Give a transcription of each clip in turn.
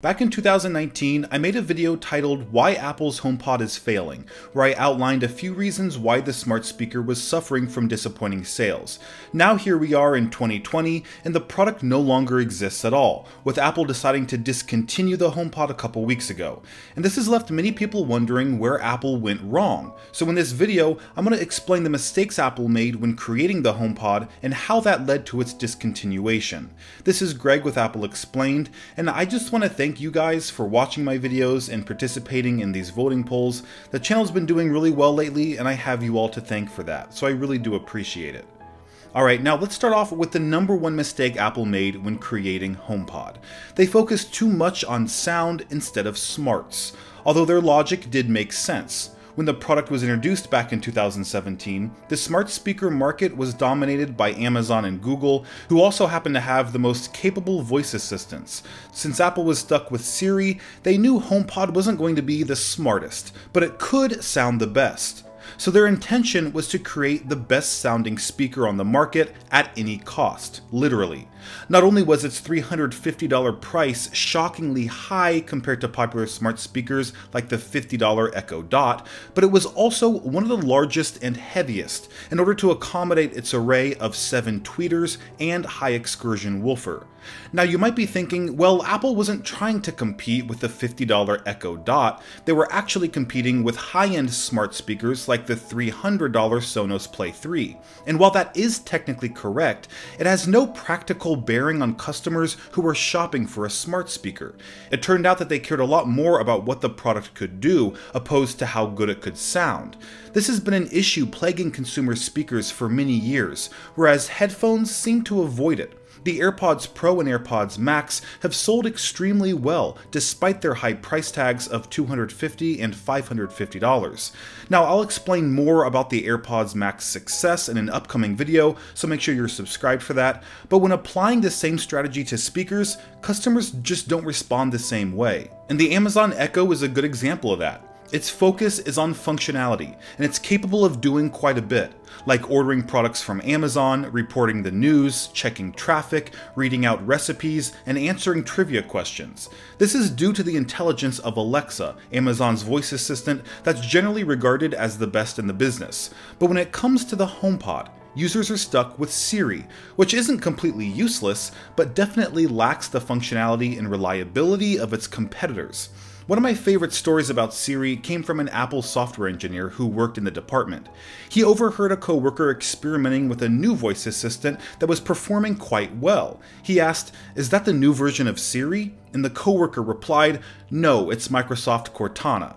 Back in 2019, I made a video titled Why Apple's HomePod is Failing, where I outlined a few reasons why the smart speaker was suffering from disappointing sales. Now here we are in 2020, and the product no longer exists at all, with Apple deciding to discontinue the HomePod a couple weeks ago. And this has left many people wondering where Apple went wrong. So in this video, I'm going to explain the mistakes Apple made when creating the HomePod and how that led to its discontinuation. This is Greg with Apple Explained, and I just want to thank thank you guys for watching my videos and participating in these voting polls. The channel's been doing really well lately, and I have you all to thank for that, so I really do appreciate it. Alright, now let's start off with the number one mistake Apple made when creating HomePod. They focused too much on sound instead of smarts, although their logic did make sense. When the product was introduced back in 2017, the smart speaker market was dominated by Amazon and Google, who also happened to have the most capable voice assistants. Since Apple was stuck with Siri, they knew HomePod wasn't going to be the smartest, but it could sound the best. So their intention was to create the best sounding speaker on the market at any cost, literally. Not only was its $350 price shockingly high compared to popular smart speakers like the $50 Echo Dot, but it was also one of the largest and heaviest in order to accommodate its array of 7 tweeters and high excursion woofer. Now you might be thinking, well, Apple wasn't trying to compete with the $50 Echo Dot, they were actually competing with high-end smart speakers like the $300 Sonos Play 3. And while that is technically correct, it has no practical bearing on customers who were shopping for a smart speaker. It turned out that they cared a lot more about what the product could do, opposed to how good it could sound. This has been an issue plaguing consumer speakers for many years, whereas headphones seem to avoid it. The AirPods Pro and AirPods Max have sold extremely well, despite their high price tags of $250 and $550. Now, I'll explain more about the AirPods Max success in an upcoming video, so make sure you're subscribed for that, but when applying the same strategy to speakers, customers just don't respond the same way. And the Amazon Echo is a good example of that. Its focus is on functionality, and it's capable of doing quite a bit, like ordering products from Amazon, reporting the news, checking traffic, reading out recipes, and answering trivia questions. This is due to the intelligence of Alexa, Amazon's voice assistant that's generally regarded as the best in the business. But when it comes to the HomePod, users are stuck with Siri, which isn't completely useless, but definitely lacks the functionality and reliability of its competitors. One of my favorite stories about Siri came from an Apple software engineer who worked in the department. He overheard a coworker experimenting with a new voice assistant that was performing quite well. He asked, Is that the new version of Siri? And the coworker replied, No, it's Microsoft Cortana.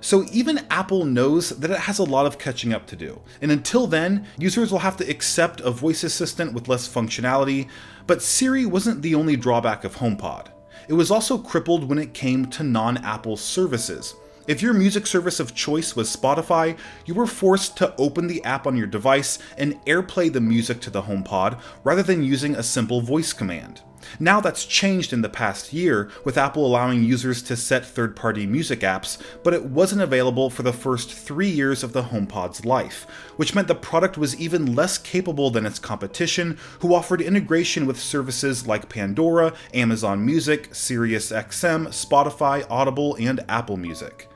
So even Apple knows that it has a lot of catching up to do. And until then, users will have to accept a voice assistant with less functionality, but Siri wasn't the only drawback of HomePod. It was also crippled when it came to non-Apple services. If your music service of choice was Spotify, you were forced to open the app on your device and airplay the music to the HomePod rather than using a simple voice command. Now that's changed in the past year, with Apple allowing users to set third party music apps, but it wasn't available for the first three years of the HomePod's life, which meant the product was even less capable than its competition, who offered integration with services like Pandora, Amazon Music, SiriusXM, Spotify, Audible, and Apple Music.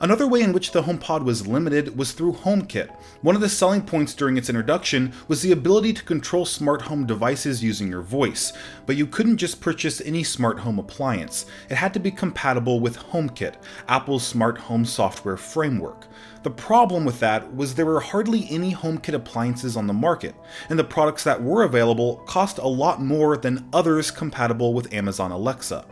Another way in which the HomePod was limited was through HomeKit. One of the selling points during its introduction was the ability to control smart home devices using your voice, but you couldn't just purchase any smart home appliance. It had to be compatible with HomeKit, Apple's smart home software framework. The problem with that was there were hardly any HomeKit appliances on the market, and the products that were available cost a lot more than others compatible with Amazon Alexa.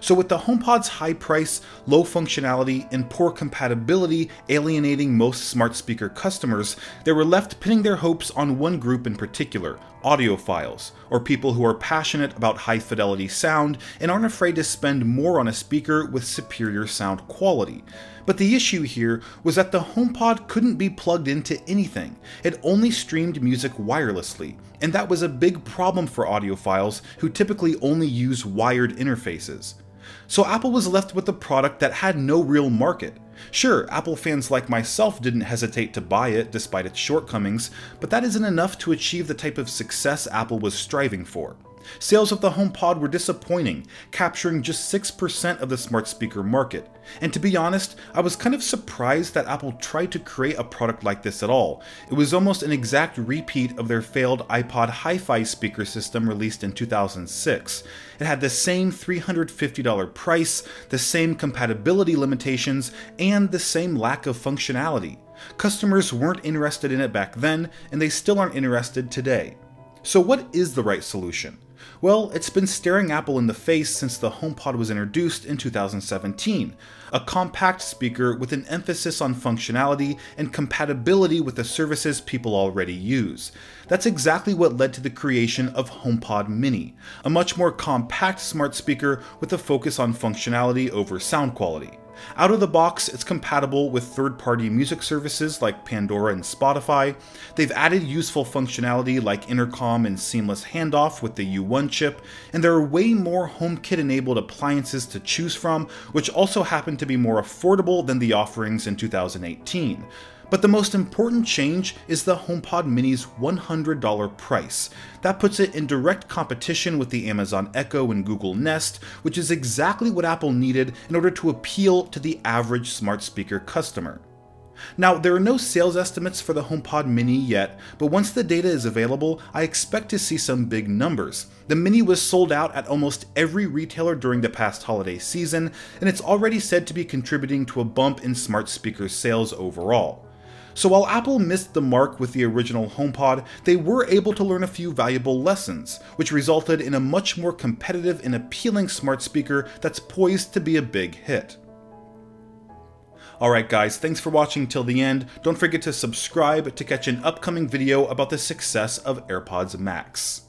So with the HomePod's high price, low functionality, and poor compatibility alienating most smart speaker customers, they were left pinning their hopes on one group in particular, audiophiles, or people who are passionate about high fidelity sound and aren't afraid to spend more on a speaker with superior sound quality. But the issue here was that the HomePod couldn't be plugged into anything. It only streamed music wirelessly, and that was a big problem for audiophiles who typically only use wired interfaces. So Apple was left with a product that had no real market. Sure, Apple fans like myself didn't hesitate to buy it despite its shortcomings, but that isn't enough to achieve the type of success Apple was striving for. Sales of the HomePod were disappointing, capturing just 6% of the smart speaker market. And to be honest, I was kind of surprised that Apple tried to create a product like this at all. It was almost an exact repeat of their failed iPod Hi-Fi speaker system released in 2006. It had the same $350 price, the same compatibility limitations, and the same lack of functionality. Customers weren't interested in it back then, and they still aren't interested today. So what is the right solution? Well, it's been staring Apple in the face since the HomePod was introduced in 2017. A compact speaker with an emphasis on functionality and compatibility with the services people already use. That's exactly what led to the creation of HomePod Mini, a much more compact smart speaker with a focus on functionality over sound quality. Out of the box, it's compatible with third-party music services like Pandora and Spotify. They've added useful functionality like intercom and seamless handoff with the U1 chip, and there are way more HomeKit-enabled appliances to choose from, which also happen to be more affordable than the offerings in 2018. But the most important change is the HomePod Mini's $100 price. That puts it in direct competition with the Amazon Echo and Google Nest, which is exactly what Apple needed in order to appeal to the average smart speaker customer. Now, there are no sales estimates for the HomePod Mini yet, but once the data is available, I expect to see some big numbers. The Mini was sold out at almost every retailer during the past holiday season, and it's already said to be contributing to a bump in smart speaker sales overall. So while Apple missed the mark with the original HomePod, they were able to learn a few valuable lessons, which resulted in a much more competitive and appealing smart speaker that's poised to be a big hit. Alright guys, thanks for watching till the end. Don't forget to subscribe to catch an upcoming video about the success of AirPods Max.